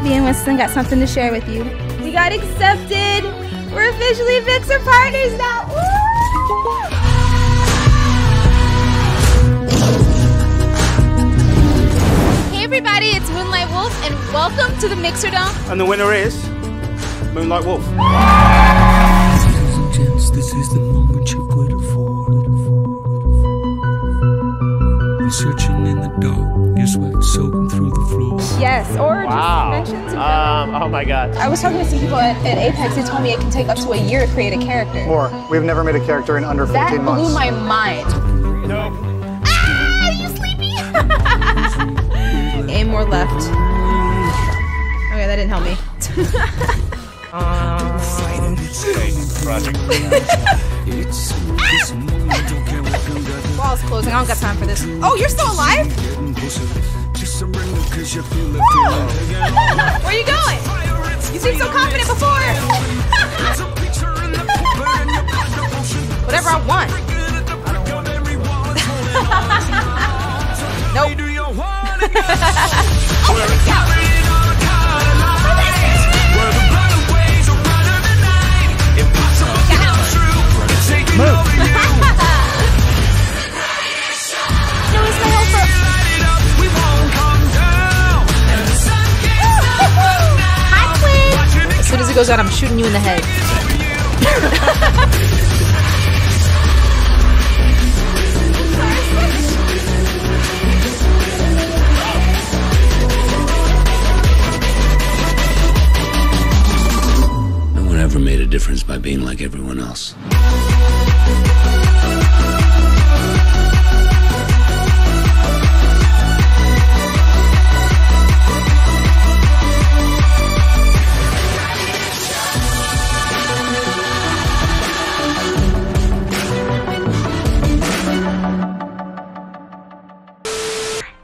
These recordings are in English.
chat. Me and Winston got something to share with you. We got accepted. We're officially Mixer partners now. Woo! Hey everybody, it's MoonLiteWolf, and welcome to the Mixerdome. And the winner is MoonLiteWolf. Ladies and gents, this is the moment you've waited for. Searching in the dark, your sweat soaking through the floor. Yes, or Wow. just mention some Um, oh my god. I was talking to some people at, at Apex. They told me it can take up to a year to create a character. More. We've never made a character in under 15 That months. blew my mind. Nope. Ah, you sleepy? Aim more left. Okay, that didn't help me. Project. Wall's closing. I don't got time for this. Oh, you're still alive? Where you going? You seemed so confident before. There's a picture in the It goes out, I'm shooting you in the head. No one ever made a difference by being like everyone else.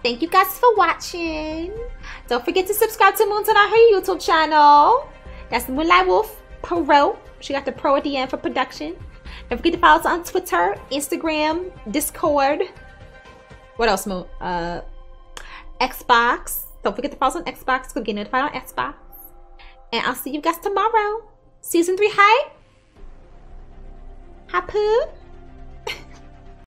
Thank you guys for watching. Don't forget to subscribe to Moons on her YouTube channel. That's MoonLiteWolf Pro. She got the pro at the end for production. Don't forget to follow us on Twitter, Instagram, Discord. What else, Moon? Uh, Xbox. Don't forget to follow us on Xbox. Go get notified on Xbox. And I'll see you guys tomorrow. Season 3 hype. Hapu.